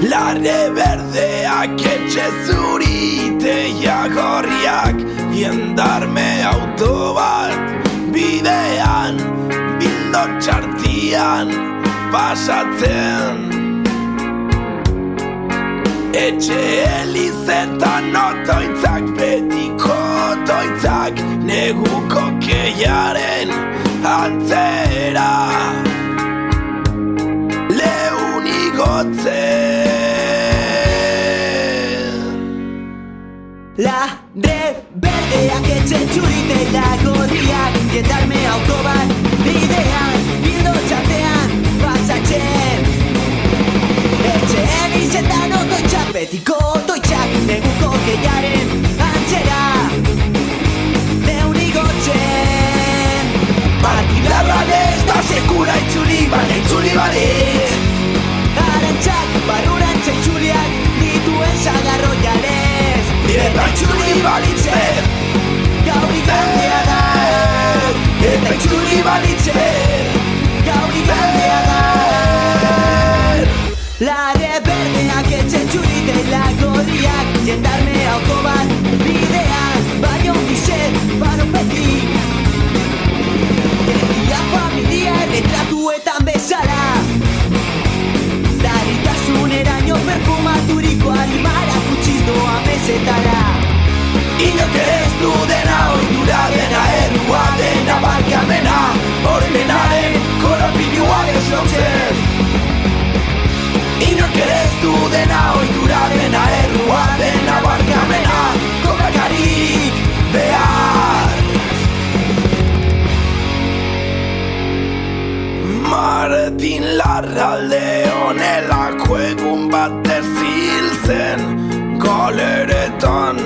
Larre berdeak etxe zuriteia gorriak Jendarme auto bat bidean Bildo txartian pasatzen. Etxe elizetan otoitzak betiko otoitzak Neguko keiaren antzera. Leun igotzen La de berdeak etxe txuriteia gorriak Jendarme auto bat bidean Bildo txartean pasatzen. Etxe elizetan otoitzak betiko Lare berdeak etxe txuritela gorriak Jendarme hauko bat Inok ez du dena oitura dena errua dena barkamena Korakarik behar Martin Larralde honelako egun bat ezil zen Goleretan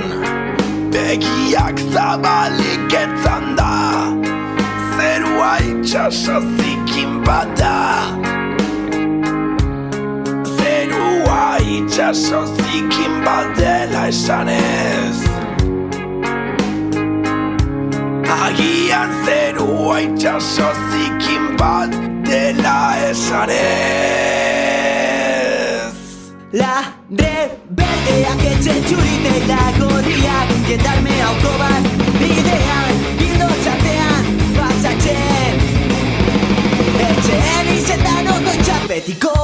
begiak zabalik etzan da Zerua itxaso zikin bada itxaso zikin badela esanez Agian zerua itxaso zikin bat dela esanez La de berdeak etxe txuritela gorriak Jendarme auto bat bidean Bildo txartean pasatzen Etxe elizetan otoitzak betiko